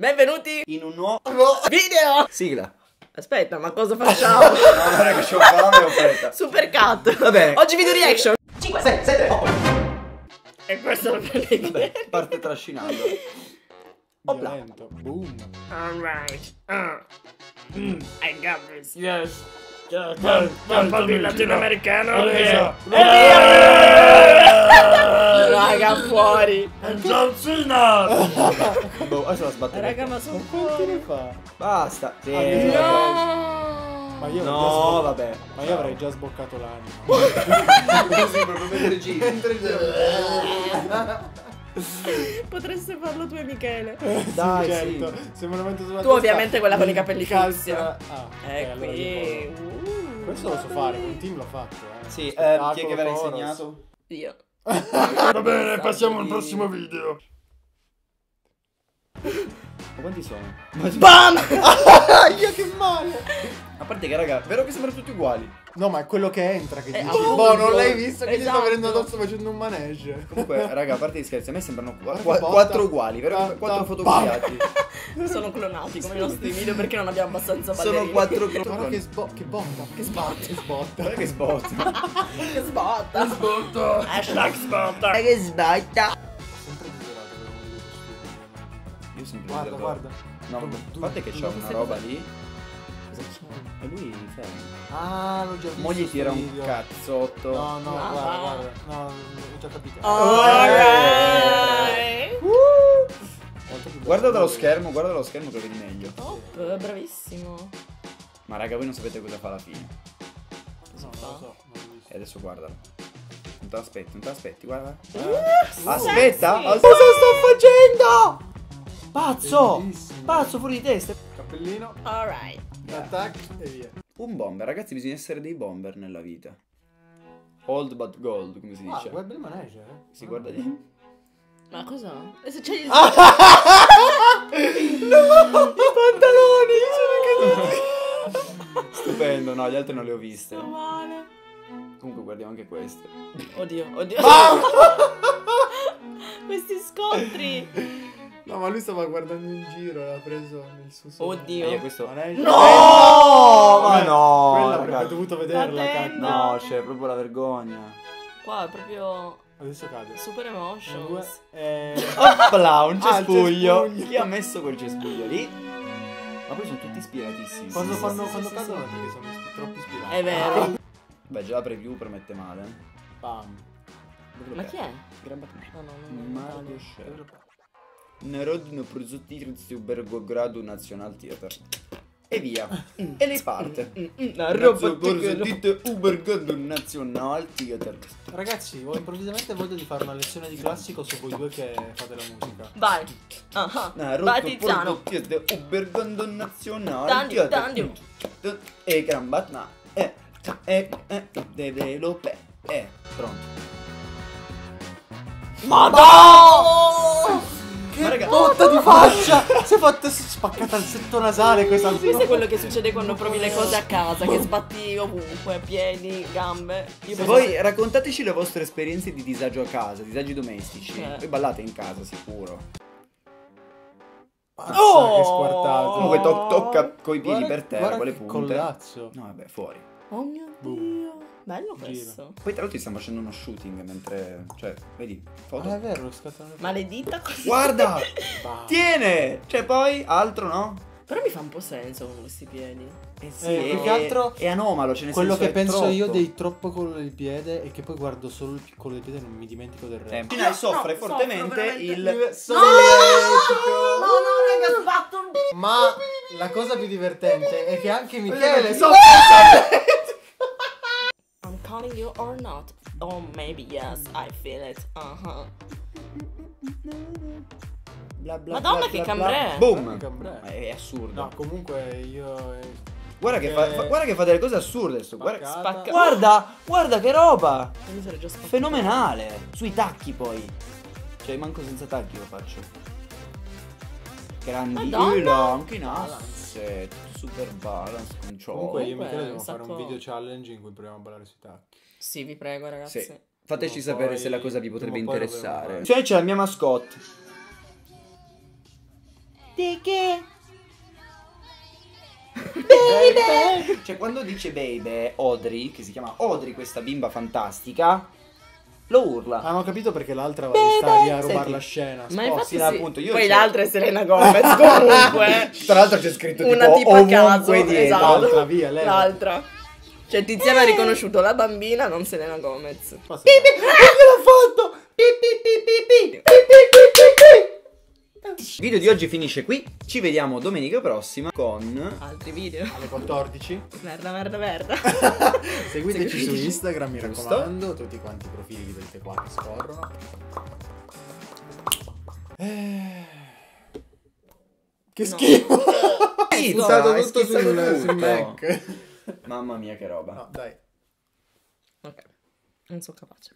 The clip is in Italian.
Benvenuti in un nuovo video! sigla. Aspetta, ma cosa facciamo? No, guarda che c'ho fame e ho fretta. Super cut! Va bene. Oggi video reaction! 5, 6, 7, 8. E questo lo prende Vabbè, parte trascinando. Opla. Violento. Boom. Alright. Uh. Mm, I got this. Yes. Papà latinoamericano. Allora. Raga, fuori. John Cena! Boh, adesso la sbatto. Raga, ma sono fuori. fa? Basta. Sì. No! Ma io, No, vabbè. ma io avrei già sboccato l'anima. Così proprio mentre giri. Potreste farlo tu e Michele. Dai, certo. sì. Lo metto sulla Tu testa, ovviamente quella con i capelli fissi. Ah, Eh, allora qui. provo. Questo lo so fare, un team l'ho fatto, eh. Sì, eh, chi è che ve l'ha insegnato? Io. Va bene, passiamo al prossimo video. Ma quanti sono? BAM! Aia, che male! A parte che, raga, vero che sembrano tutti uguali. No, ma è quello che entra che Eh, dici. appunto. Boh, non l'hai visto che ti Esatto. sta venendo addosso facendo un manege. Comunque, raga, a parte gli scherzi, a me sembrano Guarda che botta. quattro uguali, vero? Quattro fotocopiati. Sono clonati come i nostri video perché non abbiamo abbastanza ballerini. Sono quattro Guarda cloni. che, sbo- che botta. Che sbatte. Che sbotta. Guarda che sbotta. Che sbotta. Sbotto. Hashtag sbotta. che sbatta. Sempre questi Io sempre Guarda, guarda. No, vabbè, a parte che c'è una roba lì Cosa c'è? e lui ferma. Ah, l'ho già visto. Mo gli sto tira un video. cazzotto. No, no, Ah. guarda, guarda. No, ho già capito. Alright. Molto più bello. Guarda dallo schermo, guarda dallo schermo che lo vedi meglio. Top, bravissimo. Ma raga, voi non sapete cosa fa alla fine. No, non lo so, non. E adesso guardalo. Non te l'aspetti, non te l'aspetti, guarda. Uh, Aspetta! sexy. Cosa sto facendo? Pazzo! Bellissimo. Pazzo fuori di testa! Cappellino, Alright. attack e via. Un bomber, ragazzi, bisogna essere dei bomber nella vita. Old but gold, come si Ah, dice. guarda il manege, eh. Si guarda lì. Ma cosa? E se c'è il... I pantaloni sono caduti. Stupendo, no, gli altri non le ho viste. Sto male. Comunque guardiamo anche queste. Oddio, oddio. Questi scontri. No, ma lui stava guardando in giro, l'ha preso nel suo sogno. Oddio. Eh, questo... No! Oh, ma no! Quella avrebbe dovuto vederla, cacchio. No, c'è proprio la vergogna. Qua è proprio Adesso cade. super Due, emotions. e... Opla, un Ah, cespuglio. cespuglio. Chi ha messo quel cespuglio lì? Ma poi sono tutti ispiratissimi. Quando, Sì, quando, sì, quando sì, cadono perché sono troppo ispirati. È vero. Beh, già la preview promette male. Bam. Dove Ma chi è? Gran battuta. No, no, no, no. Mario no. Narodno Prozottirci Bergogradu National Theater. E via. E lei parte. La roba Prozottirci Ubergradu National Theater. Ragazzi, ho improvvisamente voglia di fare una lezione di classico su voi due che fate la musica. Vai. Ah, Vai Tiziano. Prozottirci Ubergradu National Tandi, Theater. tandi. E gran batna. E e e develope. E pronto. Madonna! Che raga- botta di faccia! si è fatta spaccata il setto nasale questa Questo è quello che succede quando provi le cose a casa, che sbatti ovunque, piedi, gambe. Io penso- Voi raccontateci le vostre esperienze di disagio a casa, disagi domestici. Eh. Voi ballate in casa, sicuro. Pazza, Oh! che squartato. Comunque to- tocca coi piedi Guarda- per terra, quale che punte. collazzo. No, vabbè, fuori. Oh mio Boom. dio. Bello Gira. questo. Poi tra l'altro stiamo facendo uno shooting mentre... Cioè, vedi, foto. Ah, è vero, lo scattano. Ma le dita così. Guarda! Tiene! Cioè, poi, altro no? Però mi fa un po' senso con questi piedi. Eh sì, Eh, più che altro- è anomalo, ce ne Quello che penso troppo. io dei troppo collo del piede è che poi guardo solo il piccolo del piede e non mi dimentico del Eh, resto. Tina soffre no, fortemente soffro veramente. il... Solletico! no, raga, sbatto un Ma la cosa più divertente è che anche Michele Michele soffre. Calling you or not? Oh, maybe yes, I feel it. Uh-huh. Bla bla Madonna, bla che cambrè. Boom! Che cambrè. Ma È assurdo. No, comunque io. eh, Guarda che, fa, fa- guarda che fa delle cose assurde sto. Guarda. Spacca- guarda, guarda che roba! Fenomenale! Sui tacchi poi. Cioè, manco senza tacchi lo faccio. Grandi Madonna! culo, anche in asse. Super balance, con ciò. Comunque io e Michele un dobbiamo fare un sacco- video challenge in cui proviamo a ballare sui tacchi. Sì, vi prego, ragazzi. Sì. Fateci Prima sapere poi- se la cosa vi potrebbe prima interessare. Cioè c'è la mia mascotte. Di che? Baby! Cioè, quando dice baby, Audrey, che si chiama Audrey, questa bimba fantastica, lo urla. Hanno capito perché l'altra va stare a rubare senti. la scena. Ma Oh, infatti sì, appunto, io Poi c'è- l'altra è Selena Gomez comunque. Tra l'altro c'è scritto Una tipo tipa a caso, dietro. esatto. L'altra, via, lei. L'altra. Cioè Tiziano ha riconosciuto la bambina, non Selena Gomez. Basta. Che l'ho fatto? Pi, pi, pi, pi, pi. Pi, pi, pi, pi, pi. Il video di oggi finisce qui. Ci vediamo domenica prossima con Altri video. Alle 14. Merda, merda, merda. Seguiteci su. Instagram, mi Giusto. raccomando. Tutti quanti i profili di vedete qua che scorrono. Eh... Che No. schifo! Pizza, È stato è tutto schizzato sul, sul tutto. Mac. Mamma mia che roba. No, dai. ok. Non sono capace.